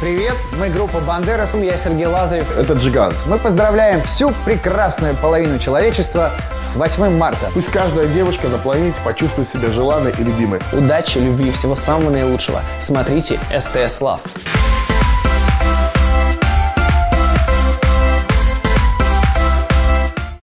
Привет, мы группа Бандерас. Я Сергей Лазарев. Это Джигант. Мы поздравляем всю прекрасную половину человечества с 8 марта. Пусть каждая девушка на планете почувствует себя желанной и любимой. Удачи, любви, всего самого наилучшего. Смотрите СТС Лав.